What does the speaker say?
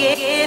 get